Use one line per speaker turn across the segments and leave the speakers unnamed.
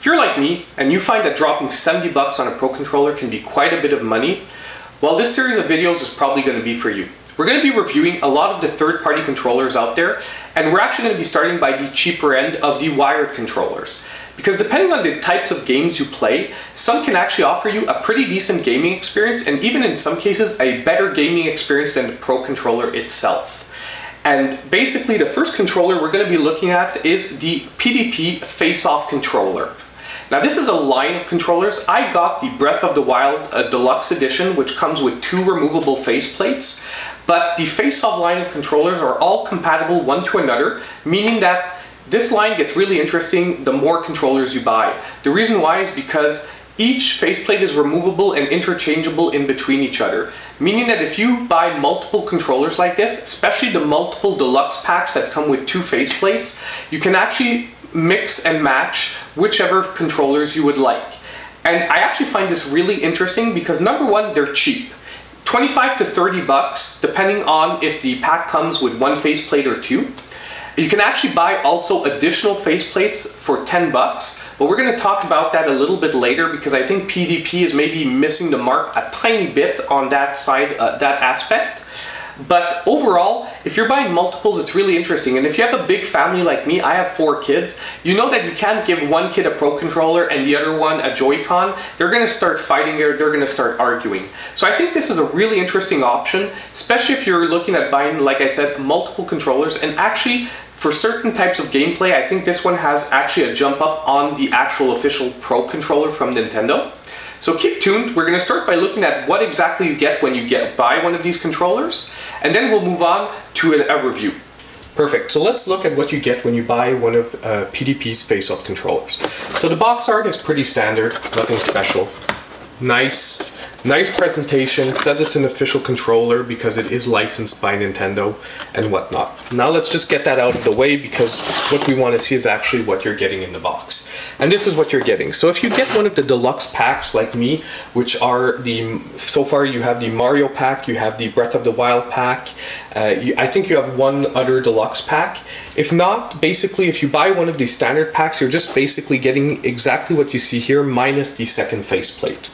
If you're like me and you find that dropping 70 bucks on a Pro controller can be quite a bit of money, well this series of videos is probably going to be for you. We're going to be reviewing a lot of the third-party controllers out there and we're actually going to be starting by the cheaper end of the wired controllers. Because depending on the types of games you play, some can actually offer you a pretty decent gaming experience and even in some cases a better gaming experience than the Pro controller itself. And basically the first controller we're going to be looking at is the PDP Face-Off controller. Now this is a line of controllers. I got the Breath of the Wild uh, Deluxe Edition, which comes with two removable faceplates. But the face-off line of controllers are all compatible one to another, meaning that this line gets really interesting the more controllers you buy. The reason why is because each faceplate is removable and interchangeable in between each other, meaning that if you buy multiple controllers like this, especially the multiple deluxe packs that come with two faceplates, you can actually mix and match whichever controllers you would like. And I actually find this really interesting because number one, they're cheap. 25 to 30 bucks, depending on if the pack comes with one faceplate or two. You can actually buy also additional faceplates for 10 bucks, but we're going to talk about that a little bit later because I think PDP is maybe missing the mark a tiny bit on that side, uh, that aspect. But overall, if you're buying multiples, it's really interesting. And if you have a big family like me, I have four kids, you know that you can't give one kid a Pro controller and the other one a Joy-Con. They're gonna start fighting or they're gonna start arguing. So I think this is a really interesting option, especially if you're looking at buying, like I said, multiple controllers. And actually, for certain types of gameplay, I think this one has actually a jump up on the actual official Pro controller from Nintendo. So keep tuned. We're going to start by looking at what exactly you get when you get buy one of these controllers, and then we'll move on to an, a review. Perfect. So let's look at what you get when you buy one of uh, PDP's face-off controllers. So the box art is pretty standard, nothing special. Nice Nice presentation, says it's an official controller because it is licensed by Nintendo and whatnot. Now let's just get that out of the way because what we want to see is actually what you're getting in the box. And this is what you're getting. So if you get one of the deluxe packs like me, which are the, so far you have the Mario pack, you have the Breath of the Wild pack, uh, you, I think you have one other deluxe pack. If not, basically if you buy one of these standard packs, you're just basically getting exactly what you see here minus the second faceplate.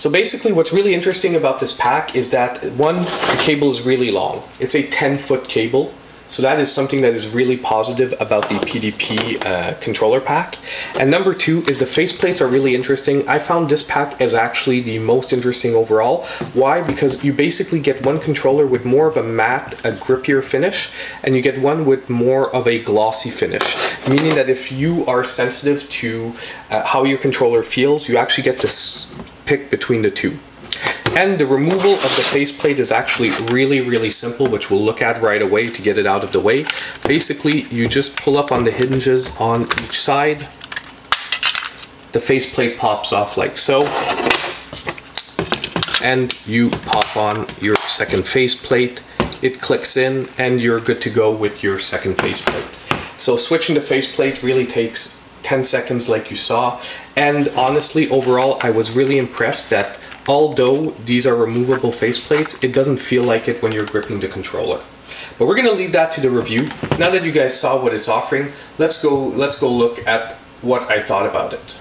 So basically what's really interesting about this pack is that one, the cable is really long. It's a 10 foot cable. So that is something that is really positive about the PDP uh, controller pack. And number two is the faceplates are really interesting. I found this pack is actually the most interesting overall. Why? Because you basically get one controller with more of a matte, a grippier finish, and you get one with more of a glossy finish. Meaning that if you are sensitive to uh, how your controller feels, you actually get to pick between the two. And the removal of the faceplate is actually really, really simple, which we'll look at right away to get it out of the way. Basically, you just pull up on the hinges on each side. The faceplate pops off like so. And you pop on your second faceplate. It clicks in and you're good to go with your second faceplate. So switching the faceplate really takes 10 seconds like you saw. And honestly, overall, I was really impressed that although these are removable faceplates, it doesn't feel like it when you're gripping the controller. But we're gonna leave that to the review. Now that you guys saw what it's offering, let's go, let's go look at what I thought about it.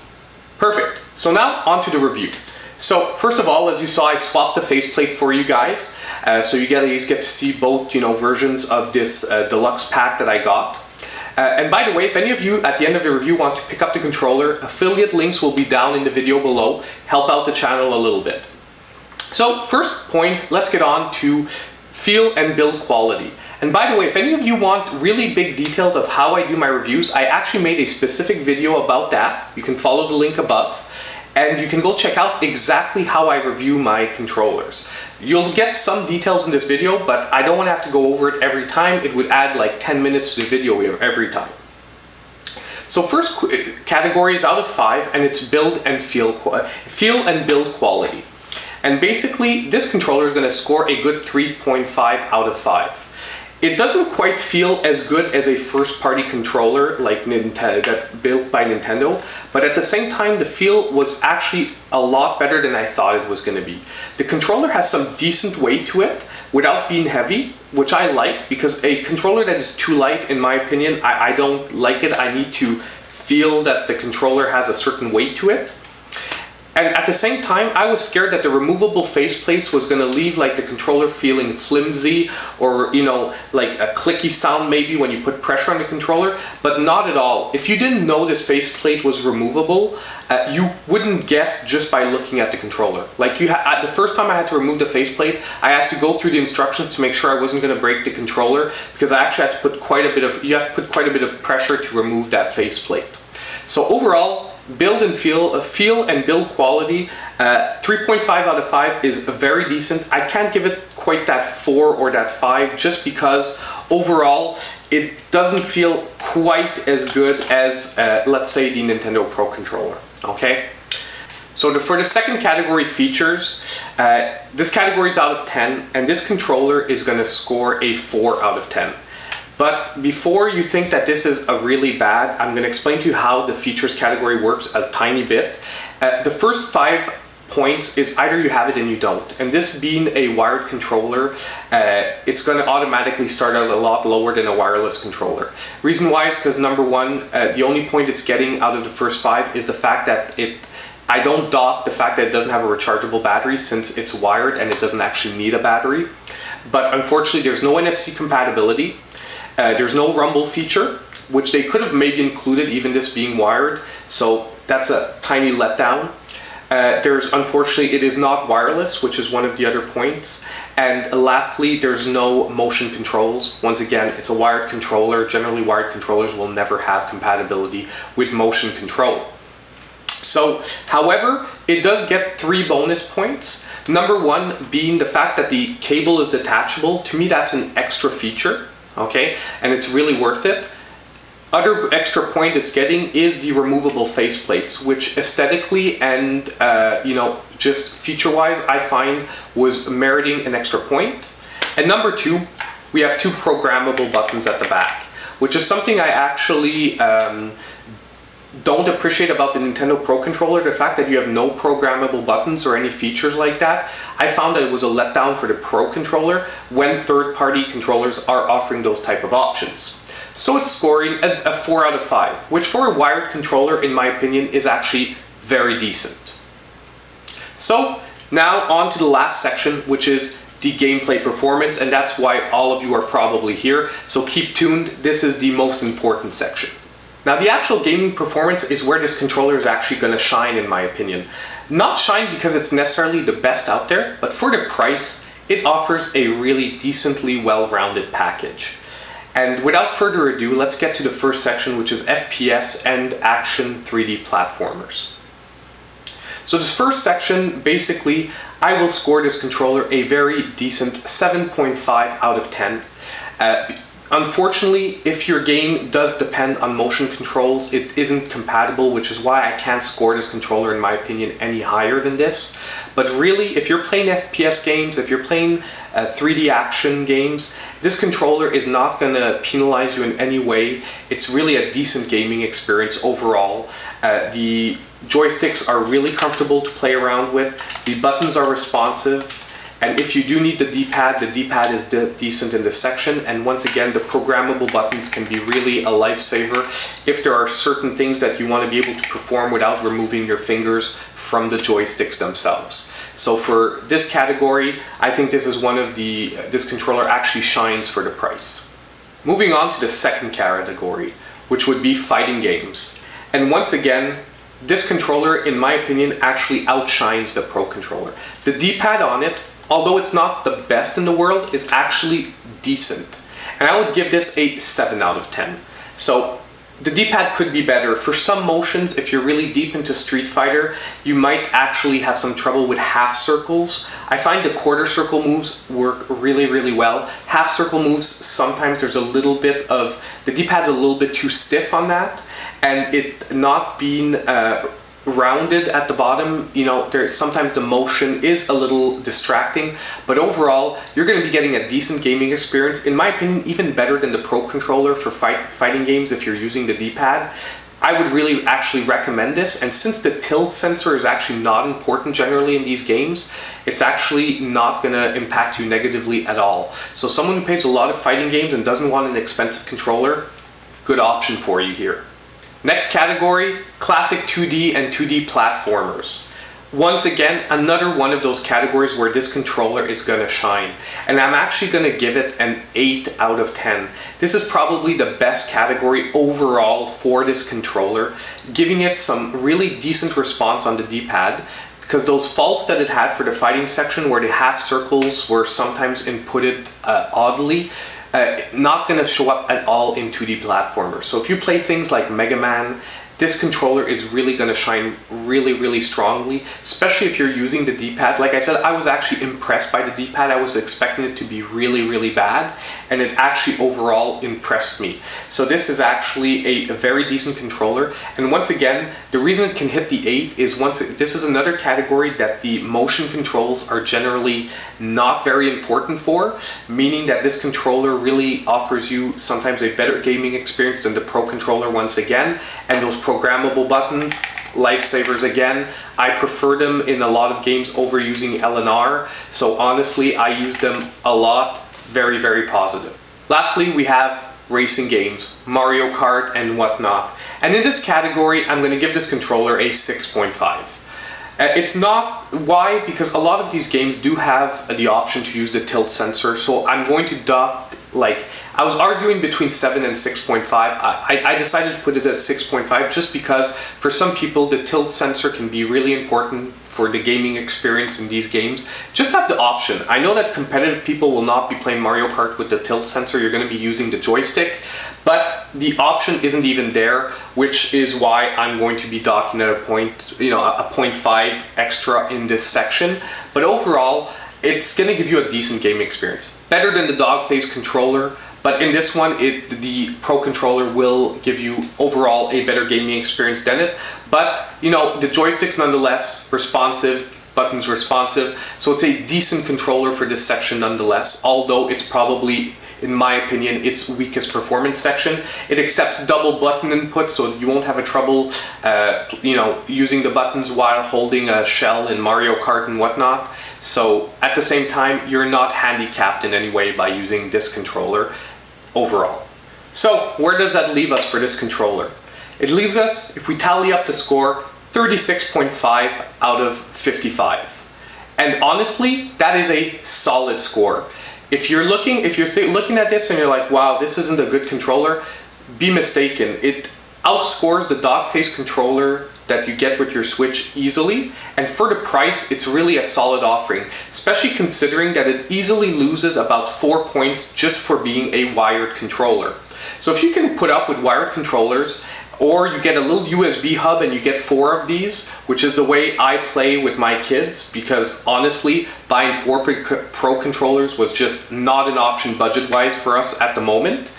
Perfect. So now on to the review. So first of all, as you saw, I swapped the faceplate for you guys. Uh, so you guys get to see both, you know, versions of this uh, deluxe pack that I got. Uh, and by the way, if any of you at the end of the review want to pick up the controller, affiliate links will be down in the video below. Help out the channel a little bit. So first point, let's get on to feel and build quality. And by the way, if any of you want really big details of how I do my reviews, I actually made a specific video about that. You can follow the link above and you can go check out exactly how I review my controllers. You'll get some details in this video, but I don't want to have to go over it every time. It would add like 10 minutes to the video every time. So first category is out of five, and it's build and feel, feel and build quality. And basically, this controller is going to score a good 3.5 out of 5. It doesn't quite feel as good as a first party controller like Nintendo that built by Nintendo, but at the same time the feel was actually a lot better than I thought it was going to be. The controller has some decent weight to it without being heavy, which I like because a controller that is too light, in my opinion, I, I don't like it. I need to feel that the controller has a certain weight to it. And at the same time, I was scared that the removable faceplates was going to leave like the controller feeling flimsy or, you know, like a clicky sound maybe when you put pressure on the controller, but not at all. If you didn't know this faceplate was removable, uh, you wouldn't guess just by looking at the controller. Like you, the first time I had to remove the faceplate, I had to go through the instructions to make sure I wasn't going to break the controller because I actually had to put quite a bit of, you have to put quite a bit of pressure to remove that faceplate. So overall, build and feel, uh, feel and build quality, uh, 3.5 out of 5 is very decent. I can't give it quite that 4 or that 5 just because overall it doesn't feel quite as good as, uh, let's say, the Nintendo Pro Controller, okay? So the, for the second category features, uh, this category is out of 10 and this controller is going to score a 4 out of 10. But before you think that this is a really bad, I'm going to explain to you how the features category works a tiny bit. Uh, the first five points is either you have it and you don't. And this being a wired controller, uh, it's going to automatically start out a lot lower than a wireless controller. Reason why is because number one, uh, the only point it's getting out of the first five is the fact that it I don't dot the fact that it doesn't have a rechargeable battery since it's wired and it doesn't actually need a battery. But unfortunately, there's no NFC compatibility. Uh, there's no rumble feature, which they could have maybe included even this being wired. So that's a tiny letdown. Uh, there's unfortunately it is not wireless, which is one of the other points. And lastly, there's no motion controls. Once again, it's a wired controller. Generally, wired controllers will never have compatibility with motion control. So, however, it does get three bonus points. Number one being the fact that the cable is detachable. To me, that's an extra feature okay? And it's really worth it. Other extra point it's getting is the removable faceplates, which aesthetically and uh, you know just feature-wise, I find was meriting an extra point. And number two, we have two programmable buttons at the back, which is something I actually um, don't appreciate about the Nintendo Pro Controller, the fact that you have no programmable buttons or any features like that. I found that it was a letdown for the Pro Controller when third-party controllers are offering those type of options. So it's scoring a, a 4 out of 5, which for a wired controller, in my opinion, is actually very decent. So now on to the last section, which is the gameplay performance, and that's why all of you are probably here. So keep tuned, this is the most important section. Now the actual gaming performance is where this controller is actually going to shine in my opinion. Not shine because it's necessarily the best out there, but for the price, it offers a really decently well-rounded package. And without further ado, let's get to the first section, which is FPS and action 3D platformers. So this first section, basically, I will score this controller a very decent 7.5 out of 10. Uh, Unfortunately, if your game does depend on motion controls, it isn't compatible, which is why I can't score this controller, in my opinion, any higher than this. But really, if you're playing FPS games, if you're playing uh, 3D action games, this controller is not going to penalize you in any way. It's really a decent gaming experience overall. Uh, the joysticks are really comfortable to play around with. The buttons are responsive. And if you do need the D-pad, the D-pad is de decent in this section. And once again, the programmable buttons can be really a lifesaver if there are certain things that you want to be able to perform without removing your fingers from the joysticks themselves. So for this category, I think this is one of the, this controller actually shines for the price. Moving on to the second category, which would be fighting games. And once again, this controller, in my opinion, actually outshines the Pro controller. The D-pad on it although it's not the best in the world, is actually decent. And I would give this a 7 out of 10. So the D-pad could be better. For some motions, if you're really deep into Street Fighter, you might actually have some trouble with half circles. I find the quarter circle moves work really, really well. Half circle moves, sometimes there's a little bit of, the D-pad's a little bit too stiff on that, and it not being uh, rounded at the bottom. You know, there sometimes the motion is a little distracting, but overall, you're going to be getting a decent gaming experience. In my opinion, even better than the Pro controller for fight, fighting games if you're using the D-pad. I would really actually recommend this. And since the tilt sensor is actually not important generally in these games, it's actually not going to impact you negatively at all. So someone who plays a lot of fighting games and doesn't want an expensive controller, good option for you here. Next category, classic 2D and 2D platformers. Once again, another one of those categories where this controller is going to shine. And I'm actually going to give it an 8 out of 10. This is probably the best category overall for this controller, giving it some really decent response on the D-pad because those faults that it had for the fighting section where the half circles were sometimes inputted uh, oddly, uh, not going to show up at all in 2D platformers. So if you play things like Mega Man this controller is really going to shine really, really strongly, especially if you're using the D-pad. Like I said, I was actually impressed by the D-pad. I was expecting it to be really, really bad, and it actually overall impressed me. So this is actually a, a very decent controller. And once again, the reason it can hit the 8 is once it, this is another category that the motion controls are generally not very important for, meaning that this controller really offers you sometimes a better gaming experience than the Pro controller once again, and those programmable buttons, lifesavers again. I prefer them in a lot of games over using LNR, so honestly I use them a lot, very very positive. Lastly we have racing games, Mario Kart and whatnot. And in this category I'm going to give this controller a 6.5. Uh, it's not, why? Because a lot of these games do have the option to use the tilt sensor, so I'm going to dock like I was arguing between 7 and 6.5. I, I decided to put it at 6.5 just because for some people the tilt sensor can be really important for the gaming experience in these games. Just have the option. I know that competitive people will not be playing Mario Kart with the tilt sensor, you're going to be using the joystick, but the option isn't even there, which is why I'm going to be docking at a point, you know, a 0.5 extra in this section. But overall, it's going to give you a decent gaming experience. Better than the dog face controller, but in this one, it the Pro controller will give you overall a better gaming experience than it. But, you know, the joystick's nonetheless responsive, buttons responsive, so it's a decent controller for this section nonetheless, although it's probably in my opinion, its weakest performance section. It accepts double button input, so you won't have a trouble, uh, you know, using the buttons while holding a shell in Mario Kart and whatnot. So at the same time, you're not handicapped in any way by using this controller overall. So where does that leave us for this controller? It leaves us, if we tally up the score, 36.5 out of 55. And honestly, that is a solid score. If you're looking, if you're looking at this and you're like, wow, this isn't a good controller, be mistaken. It outscores the dog face controller that you get with your Switch easily. And for the price, it's really a solid offering, especially considering that it easily loses about four points just for being a wired controller. So if you can put up with wired controllers or you get a little USB hub and you get four of these, which is the way I play with my kids because honestly, buying four Pro controllers was just not an option budget-wise for us at the moment.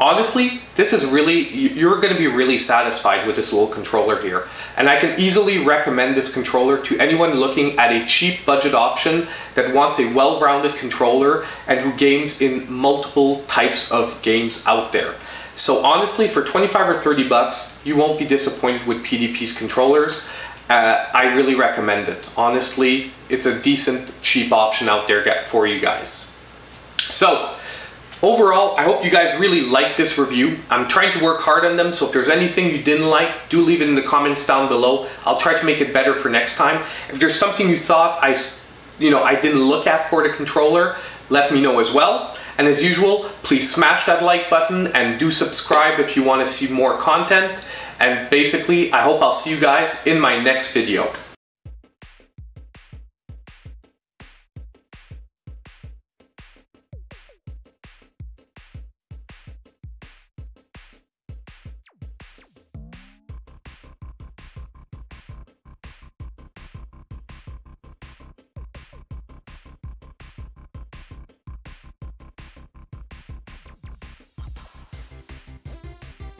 Honestly, this is really, you're going to be really satisfied with this little controller here. And I can easily recommend this controller to anyone looking at a cheap budget option that wants a well-rounded controller and who games in multiple types of games out there. So honestly, for 25 or 30 bucks, you won't be disappointed with PDP's controllers. Uh, I really recommend it. Honestly, it's a decent, cheap option out there for you guys. So, Overall, I hope you guys really liked this review. I'm trying to work hard on them, so if there's anything you didn't like, do leave it in the comments down below. I'll try to make it better for next time. If there's something you thought I, you know, I didn't look at for the controller, let me know as well. And as usual, please smash that like button and do subscribe if you want to see more content. And basically, I hope I'll see you guys in my next video.